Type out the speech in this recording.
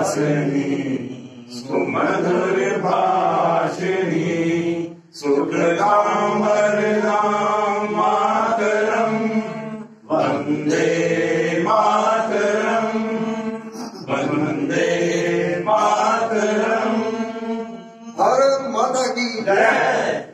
सुहासिनी सुमधुर भाषिणी सुखदाम्बरदाम् मातरम् वंदे मातरम् वंदे मातरम्। भारत माता की जय।